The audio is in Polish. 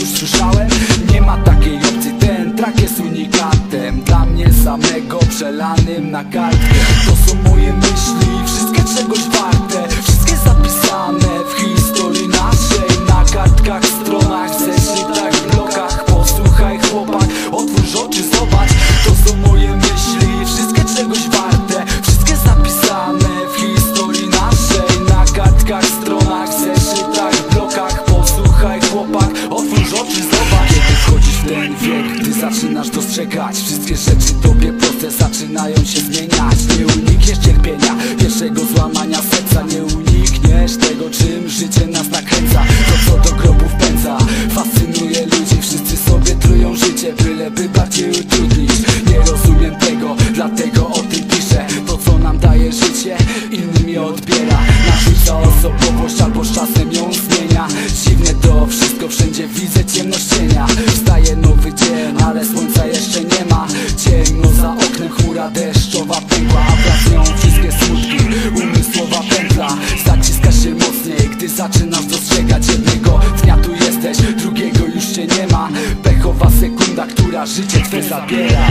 już słyszałem. Nie ma takiej opcji, ten track jest unikatem. Dla mnie samego przelanym na kartkę dostrzegać Wszystkie rzeczy tobie proste zaczynają się zmieniać. Nie unikniesz cierpienia, pierwszego złamania serca. Nie unikniesz tego, czym życie nas nakręca. To co do grobów pędza, fascynuje ludzi. Wszyscy sobie trują życie, byleby bardziej utrudnić. Nie rozumiem tego, dlatego o tym piszę. To co nam daje życie, innym je odbiera. Narzuca osobowość albo z czasem ją zmienia. Dziwnie gdy zaczynasz dostrzegać Jednego dnia tu jesteś, drugiego już cię nie ma. Pechowa sekunda, która życie twe zabiera